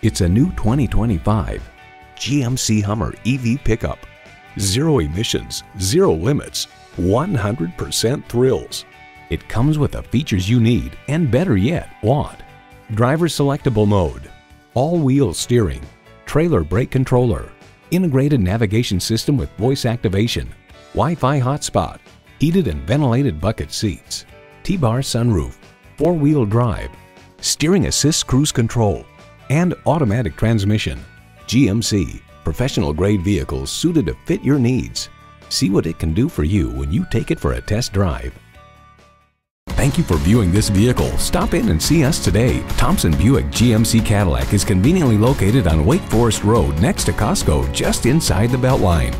It's a new 2025 GMC Hummer EV pickup. Zero emissions, zero limits, 100% thrills. It comes with the features you need and better yet, want. Driver selectable mode, all-wheel steering, trailer brake controller, integrated navigation system with voice activation, Wi-Fi hotspot, heated and ventilated bucket seats, T-bar sunroof, four-wheel drive, steering assist cruise control, and automatic transmission. GMC, professional grade vehicles suited to fit your needs. See what it can do for you when you take it for a test drive. Thank you for viewing this vehicle. Stop in and see us today. Thompson Buick GMC Cadillac is conveniently located on Wake Forest Road next to Costco, just inside the Beltline.